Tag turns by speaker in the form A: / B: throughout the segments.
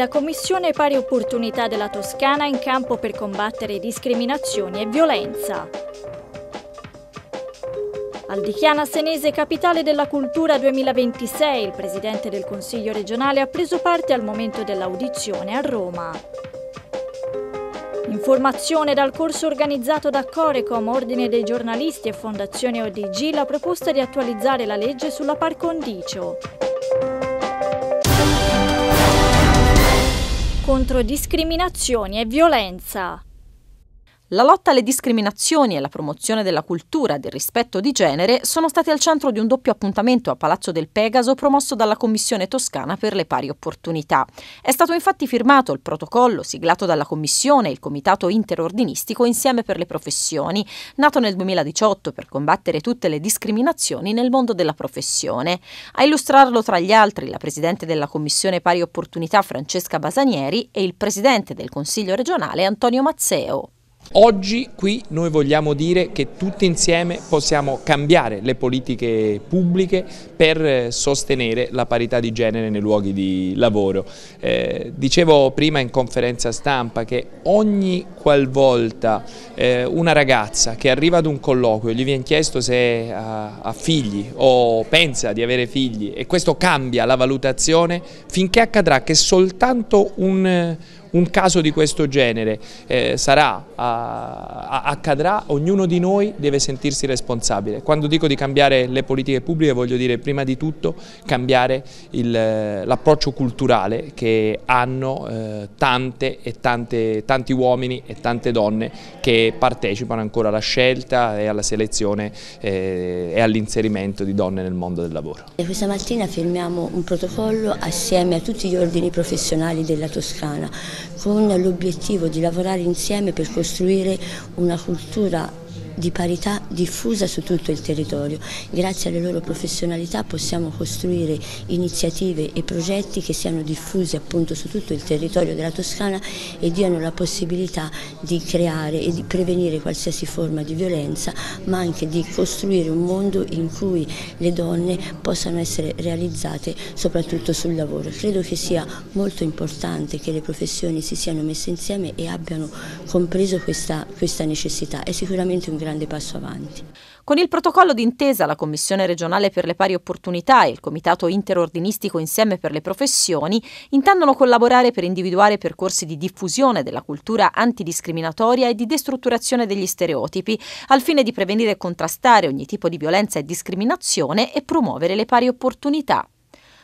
A: la Commissione Pari Opportunità della Toscana in campo per combattere discriminazioni e violenza. Valdichiana Senese, capitale della cultura 2026, il presidente del Consiglio regionale ha preso parte al momento dell'audizione a Roma. Informazione dal corso organizzato da Corecom, Ordine dei giornalisti e Fondazione ODG la proposta di attualizzare la legge sulla par condicio. Contro discriminazioni e violenza.
B: La lotta alle discriminazioni e la promozione della cultura del rispetto di genere sono stati al centro di un doppio appuntamento a Palazzo del Pegaso promosso dalla Commissione Toscana per le pari opportunità. È stato infatti firmato il protocollo siglato dalla Commissione e il Comitato Interordinistico Insieme per le Professioni, nato nel 2018 per combattere tutte le discriminazioni nel mondo della professione. A illustrarlo tra gli altri la Presidente della Commissione Pari Opportunità Francesca Basanieri e il Presidente del Consiglio regionale Antonio Mazzeo.
C: Oggi qui noi vogliamo dire che tutti insieme possiamo cambiare le politiche pubbliche per sostenere la parità di genere nei luoghi di lavoro. Eh, dicevo prima in conferenza stampa che ogni qualvolta eh, una ragazza che arriva ad un colloquio gli viene chiesto se ha, ha figli o pensa di avere figli e questo cambia la valutazione finché accadrà che soltanto un un caso di questo genere eh, sarà, a, accadrà, ognuno di noi deve sentirsi responsabile. Quando dico di cambiare le politiche pubbliche voglio dire prima di tutto cambiare l'approccio culturale che hanno eh, tante e tante, tanti uomini e tante donne che partecipano ancora alla scelta e alla selezione eh, e all'inserimento di donne nel mondo del lavoro.
D: E questa mattina firmiamo un protocollo assieme a tutti gli ordini professionali della Toscana con l'obiettivo di lavorare insieme per costruire una cultura di parità diffusa su tutto il territorio. Grazie alle loro professionalità possiamo costruire iniziative e progetti che siano diffusi appunto su tutto il territorio della Toscana e diano la possibilità di creare e di prevenire qualsiasi forma di violenza, ma anche di costruire un mondo in cui le donne possano essere realizzate soprattutto sul lavoro. Credo che sia molto importante che le professioni si siano messe insieme e abbiano compreso questa, questa necessità. È sicuramente un grande passo avanti.
B: Con il protocollo d'intesa la Commissione regionale per le pari opportunità e il Comitato interordinistico Insieme per le professioni intendono collaborare per individuare percorsi di diffusione della cultura antidiscriminatoria e di destrutturazione degli stereotipi, al fine di prevenire e contrastare ogni tipo di violenza e discriminazione e promuovere le pari opportunità.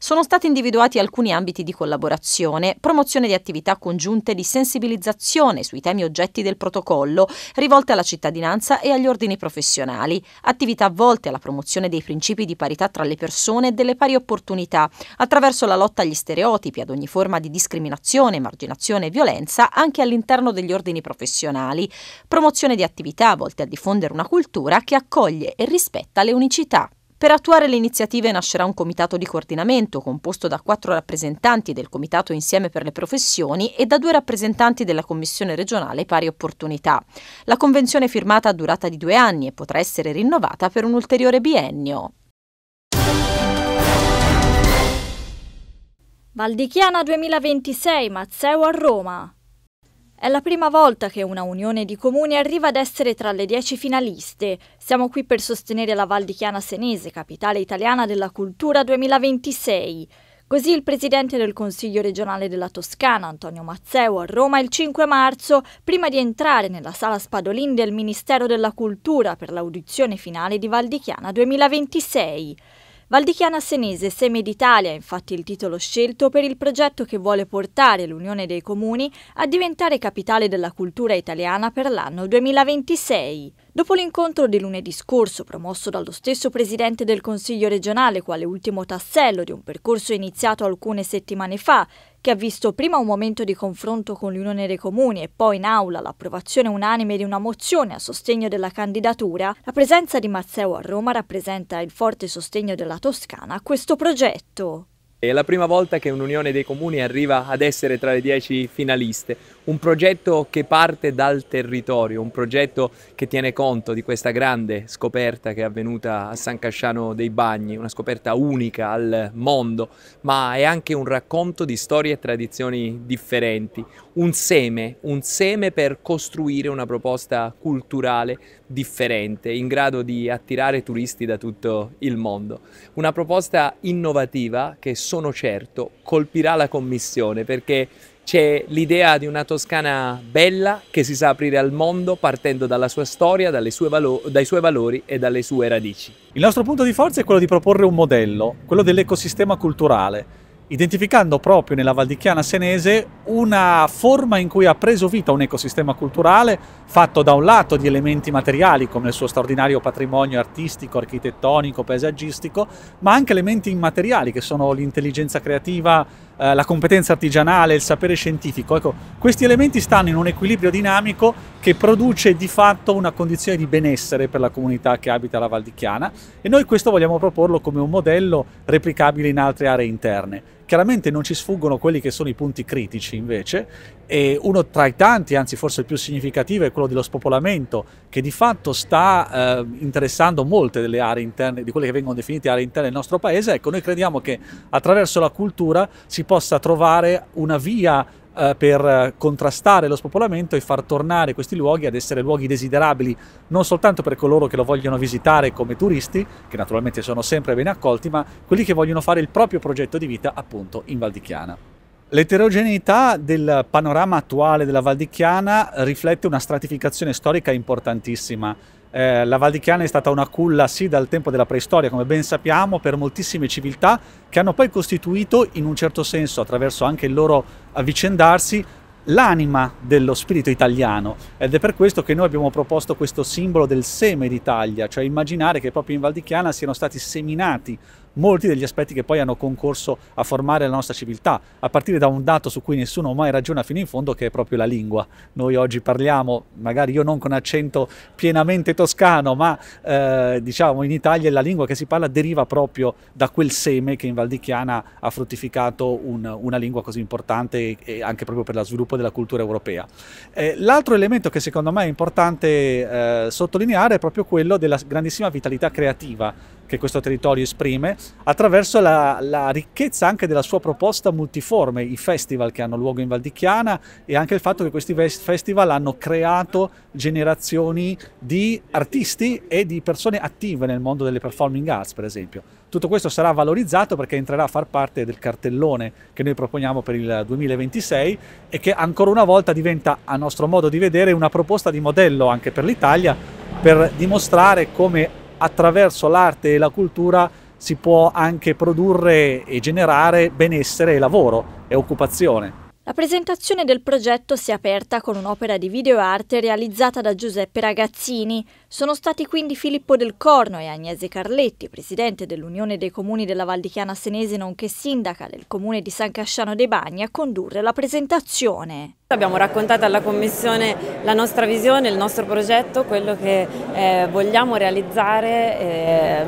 B: Sono stati individuati alcuni ambiti di collaborazione, promozione di attività congiunte di sensibilizzazione sui temi oggetti del protocollo, rivolte alla cittadinanza e agli ordini professionali, attività volte alla promozione dei principi di parità tra le persone e delle pari opportunità, attraverso la lotta agli stereotipi, ad ogni forma di discriminazione, emarginazione e violenza anche all'interno degli ordini professionali, promozione di attività volte a diffondere una cultura che accoglie e rispetta le unicità. Per attuare le iniziative nascerà un comitato di coordinamento composto da quattro rappresentanti del Comitato Insieme per le Professioni e da due rappresentanti della Commissione regionale Pari Opportunità. La convenzione firmata ha durata di due anni e potrà essere rinnovata per un ulteriore biennio.
A: Valdichiana 2026, Mazzeo a Roma. È la prima volta che una unione di comuni arriva ad essere tra le dieci finaliste. Siamo qui per sostenere la Val di Chiana Senese, capitale italiana della cultura 2026. Così il presidente del Consiglio regionale della Toscana, Antonio Mazzeo, a Roma il 5 marzo, prima di entrare nella sala Spadolin del Ministero della Cultura per l'audizione finale di Val di Chiana 2026. Valdichiana Senese, Seme d'Italia infatti il titolo scelto per il progetto che vuole portare l'Unione dei Comuni a diventare capitale della cultura italiana per l'anno 2026. Dopo l'incontro di lunedì scorso, promosso dallo stesso Presidente del Consiglio regionale quale ultimo tassello di un percorso iniziato alcune settimane fa, che ha visto prima un momento di confronto con l'Unione dei Comuni e poi in aula l'approvazione unanime di una mozione a sostegno della candidatura, la presenza di Mazzeo a Roma rappresenta il forte sostegno della Toscana a questo progetto.
C: È la prima volta che un'Unione dei Comuni arriva ad essere tra le dieci finaliste, un progetto che parte dal territorio, un progetto che tiene conto di questa grande scoperta che è avvenuta a San Casciano dei Bagni, una scoperta unica al mondo, ma è anche un racconto di storie e tradizioni differenti, un seme, un seme per costruire una proposta culturale differente, in grado di attirare turisti da tutto il mondo. Una proposta innovativa che sono certo colpirà la Commissione perché c'è l'idea di una Toscana bella che si sa aprire al mondo partendo dalla sua storia, sue dai suoi valori e dalle sue radici.
E: Il nostro punto di forza è quello di proporre un modello, quello dell'ecosistema culturale identificando proprio nella Valdichiana senese una forma in cui ha preso vita un ecosistema culturale fatto da un lato di elementi materiali come il suo straordinario patrimonio artistico, architettonico, paesaggistico, ma anche elementi immateriali che sono l'intelligenza creativa, eh, la competenza artigianale, il sapere scientifico. Ecco, questi elementi stanno in un equilibrio dinamico che produce di fatto una condizione di benessere per la comunità che abita la Valdichiana e noi questo vogliamo proporlo come un modello replicabile in altre aree interne. Chiaramente non ci sfuggono quelli che sono i punti critici invece e uno tra i tanti, anzi forse il più significativo, è quello dello spopolamento che di fatto sta eh, interessando molte delle aree interne, di quelle che vengono definite aree interne del nostro paese. Ecco, noi crediamo che attraverso la cultura si possa trovare una via eh, per contrastare lo spopolamento e far tornare questi luoghi ad essere luoghi desiderabili non soltanto per coloro che lo vogliono visitare come turisti, che naturalmente sono sempre ben accolti, ma quelli che vogliono fare il proprio progetto di vita appunto in Valdichiana. L'eterogeneità del panorama attuale della Valdichiana riflette una stratificazione storica importantissima eh, la Val di Chiana è stata una culla sì dal tempo della preistoria, come ben sappiamo, per moltissime civiltà che hanno poi costituito in un certo senso, attraverso anche il loro avvicendarsi, l'anima dello spirito italiano. Ed è per questo che noi abbiamo proposto questo simbolo del seme d'Italia, cioè immaginare che proprio in Val di Chiana siano stati seminati molti degli aspetti che poi hanno concorso a formare la nostra civiltà, a partire da un dato su cui nessuno mai ragiona fino in fondo, che è proprio la lingua. Noi oggi parliamo, magari io non con accento pienamente toscano, ma eh, diciamo in Italia la lingua che si parla deriva proprio da quel seme che in Val di Chiana ha fruttificato un, una lingua così importante anche proprio per lo sviluppo della cultura europea. Eh, l'altro elemento che secondo me è importante eh, sottolineare è proprio quello della grandissima vitalità creativa che questo territorio esprime attraverso la, la, ricchezza anche della sua proposta multiforme, i festival che hanno luogo in Val di Chiana e anche il fatto che questi festival hanno creato generazioni di artisti e di persone attive nel mondo delle performing arts, per esempio. Tutto questo sarà valorizzato perché entrerà a far parte del cartellone che noi proponiamo per il 2026 e che ancora una volta diventa, a nostro modo di vedere, una proposta di modello anche per l'Italia per dimostrare come attraverso l'arte e la cultura si può anche produrre e generare benessere e lavoro e occupazione.
A: La presentazione del progetto si è aperta con un'opera di videoarte realizzata da Giuseppe Ragazzini. Sono stati quindi Filippo Del Corno e Agnese Carletti, presidente dell'Unione dei Comuni della Val di Chiana Senese nonché sindaca del comune di San Casciano dei Bagni, a condurre la presentazione.
F: Abbiamo raccontato alla Commissione la nostra visione, il nostro progetto, quello che eh, vogliamo realizzare eh,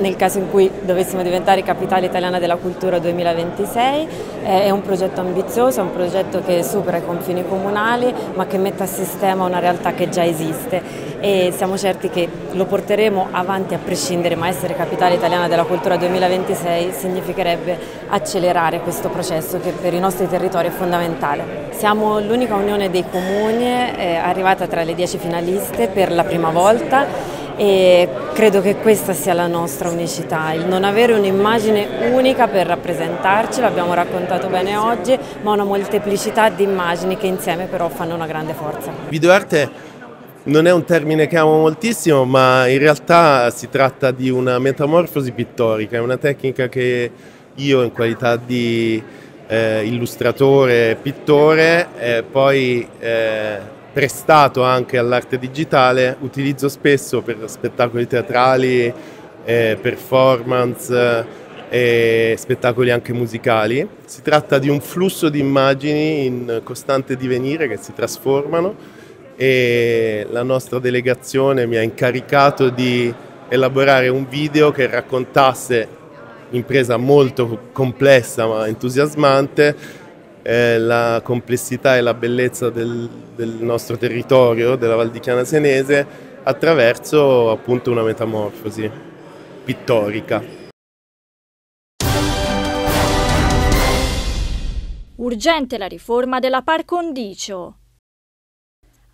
F: nel caso in cui dovessimo diventare capitale italiana della cultura 2026. Eh, è un progetto ambizioso, è un progetto che supera i confini comunali ma che mette a sistema una realtà che già esiste e siamo certi che lo porteremo avanti a prescindere, ma essere capitale italiana della cultura 2026 significherebbe accelerare questo processo che per i nostri territori è fondamentale. Siamo l'unica unione dei comuni eh, arrivata tra le dieci finaliste per la prima volta e credo che questa sia la nostra unicità, il non avere un'immagine unica per rappresentarci, l'abbiamo raccontato bene oggi, ma una molteplicità di immagini che insieme però fanno una grande forza.
G: Videoarte non è un termine che amo moltissimo, ma in realtà si tratta di una metamorfosi pittorica, è una tecnica che io in qualità di eh, illustratore pittore, eh, poi eh, prestato anche all'arte digitale, utilizzo spesso per spettacoli teatrali, eh, performance e spettacoli anche musicali. Si tratta di un flusso di immagini in costante divenire che si trasformano e la nostra delegazione mi ha incaricato di elaborare un video che raccontasse impresa molto complessa ma entusiasmante, eh, la complessità e la bellezza del, del nostro territorio, della Val di Chiana Senese, attraverso appunto una metamorfosi pittorica.
A: Urgente la riforma della par condicio.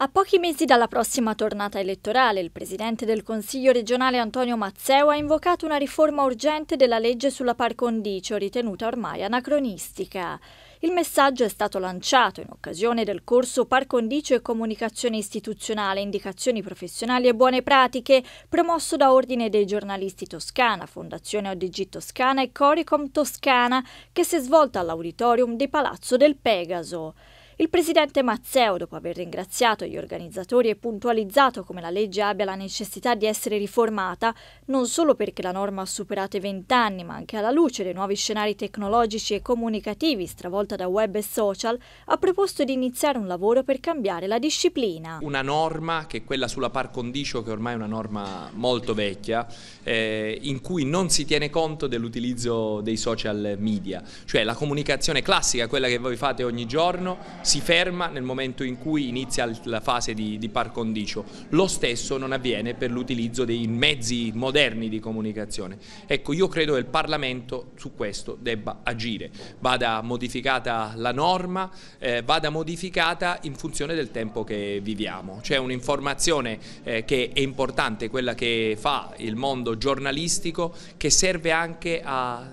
A: A pochi mesi dalla prossima tornata elettorale, il presidente del Consiglio regionale Antonio Mazzeo ha invocato una riforma urgente della legge sulla par condicio, ritenuta ormai anacronistica. Il messaggio è stato lanciato in occasione del corso Par condicio e comunicazione istituzionale, indicazioni professionali e buone pratiche, promosso da Ordine dei giornalisti Toscana, Fondazione ODG Toscana e Coricom Toscana, che si è svolta all'auditorium di Palazzo del Pegaso. Il presidente Mazzeo, dopo aver ringraziato gli organizzatori e puntualizzato come la legge abbia la necessità di essere riformata, non solo perché la norma ha superato i vent'anni, ma anche alla luce dei nuovi scenari tecnologici e comunicativi stravolta da web e social, ha proposto di iniziare un lavoro per cambiare la disciplina.
C: Una norma che è quella sulla par condicio, che ormai è una norma molto vecchia, eh, in cui non si tiene conto dell'utilizzo dei social media, cioè la comunicazione classica, quella che voi fate ogni giorno, si ferma nel momento in cui inizia la fase di, di par condicio. Lo stesso non avviene per l'utilizzo dei mezzi moderni di comunicazione. Ecco, io credo che il Parlamento su questo debba agire, vada modificata la norma, eh, vada modificata in funzione del tempo che viviamo. C'è un'informazione eh, che è importante, quella che fa il mondo giornalistico, che serve anche a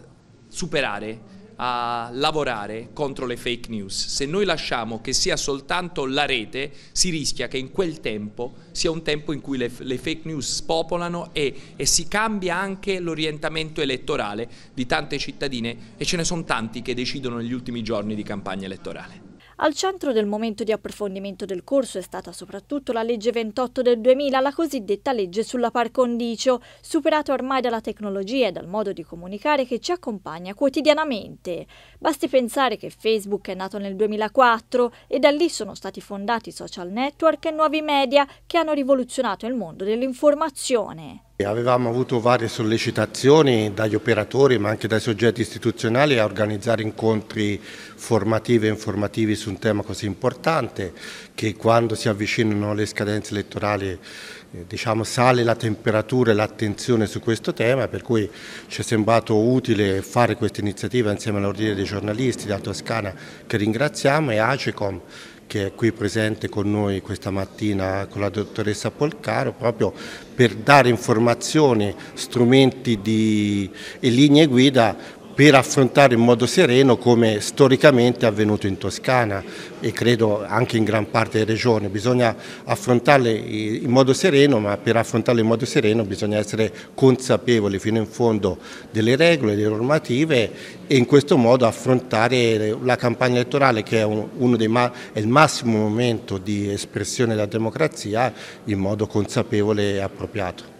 C: superare a lavorare contro le fake news. Se noi lasciamo che sia soltanto la rete, si rischia che in quel tempo sia un tempo in cui le, le fake news spopolano e, e si cambia anche l'orientamento elettorale di tante cittadine e ce ne sono tanti che decidono negli ultimi giorni di campagna elettorale.
A: Al centro del momento di approfondimento del corso è stata soprattutto la legge 28 del 2000, la cosiddetta legge sulla par condicio, superata ormai dalla tecnologia e dal modo di comunicare che ci accompagna quotidianamente. Basti pensare che Facebook è nato nel 2004 e da lì sono stati fondati social network e nuovi media che hanno rivoluzionato il mondo dell'informazione.
H: Avevamo avuto varie sollecitazioni dagli operatori ma anche dai soggetti istituzionali a organizzare incontri formativi e informativi su un tema così importante che quando si avvicinano le scadenze elettorali eh, diciamo, sale la temperatura e l'attenzione su questo tema per cui ci è sembrato utile fare questa iniziativa insieme all'ordine dei giornalisti da Toscana che ringraziamo e Acecom che è qui presente con noi questa mattina con la dottoressa Polcaro proprio per dare informazioni, strumenti di, e linee guida per affrontare in modo sereno come storicamente è avvenuto in Toscana e credo anche in gran parte delle regioni. Bisogna affrontarle in modo sereno, ma per affrontarle in modo sereno bisogna essere consapevoli fino in fondo delle regole, delle normative e in questo modo affrontare la campagna elettorale che è, dei, è il massimo momento di espressione della democrazia in modo consapevole e appropriato.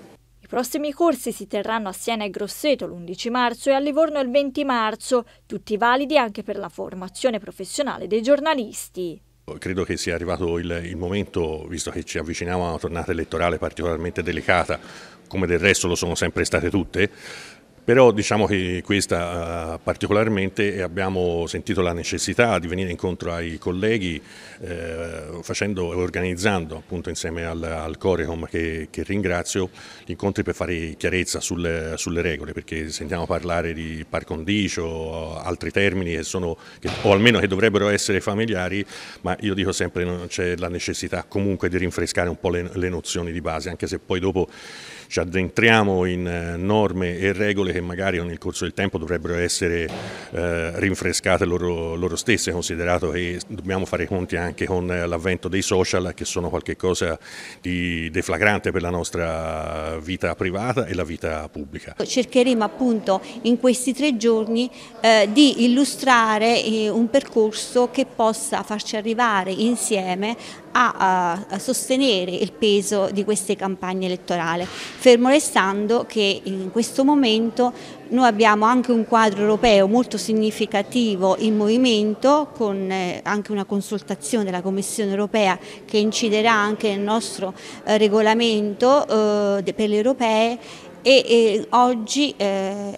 A: Prossimi corsi si terranno a Siena e Grosseto l'11 marzo e a Livorno il 20 marzo, tutti validi anche per la formazione professionale dei giornalisti.
I: Credo che sia arrivato il, il, momento, visto che ci avviciniamo a una tornata elettorale particolarmente delicata, come del resto lo sono sempre state tutte, però diciamo che questa uh, particolarmente abbiamo sentito la necessità di venire incontro ai colleghi eh, facendo e organizzando appunto insieme al, al Corecom che, che, ringrazio gli incontri per fare chiarezza sulle, sulle, regole perché sentiamo parlare di par condicio, altri termini che sono, che, o almeno che dovrebbero essere familiari ma io dico sempre che c'è la necessità comunque di rinfrescare un po' le, le nozioni di base anche se poi dopo ci addentriamo in eh, norme e regole che magari nel corso del tempo dovrebbero essere eh, rinfrescate loro, loro, stesse, considerato che dobbiamo fare conti anche con l'avvento dei social che sono qualcosa di deflagrante per la nostra vita privata e la vita pubblica.
J: Cercheremo appunto in questi tre giorni eh, di illustrare eh, un percorso che possa farci arrivare insieme a, a, sostenere il peso di queste campagne elettorali, fermo restando che in questo momento noi abbiamo anche un quadro europeo molto significativo in movimento con eh, anche una consultazione della Commissione europea che inciderà anche nel nostro eh, regolamento eh, per le europee e, e oggi eh,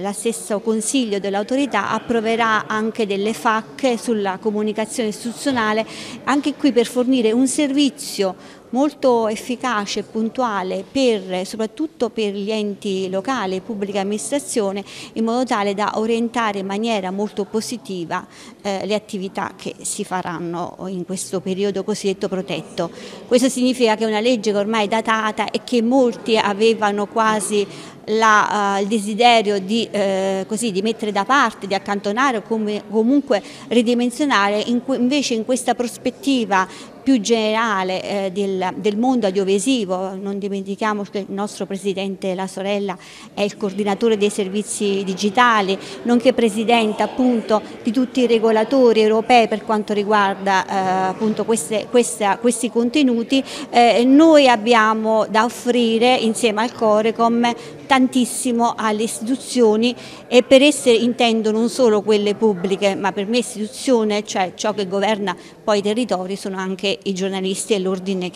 J: la stesso Consiglio dell'autorità approverà anche delle FAC sulla comunicazione istituzionale, anche qui per fornire un servizio molto efficace e puntuale per, soprattutto per gli enti locali e pubblica amministrazione in modo tale da orientare in maniera molto positiva eh, le attività che si faranno in questo periodo cosiddetto protetto. Questo significa che è una legge che ormai è datata e che molti avevano quasi la, uh, il desiderio di, eh, così, di, mettere da parte, di accantonare o com comunque ridimensionare, in invece in questa prospettiva più generale eh, del, del, mondo audiovisivo, non dimentichiamo che il nostro Presidente La Sorella è il coordinatore dei servizi digitali, nonché Presidente appunto di tutti i regolatori europei per quanto riguarda eh, appunto queste, questa, questi contenuti, eh, noi abbiamo da offrire insieme al Corecom tantissimo alle istituzioni e per esse intendo non solo quelle pubbliche, ma per me istituzione, cioè ciò che governa poi i territori, sono anche i giornalisti e l'ordine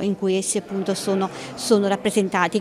J: in cui essi appunto sono, sono rappresentati.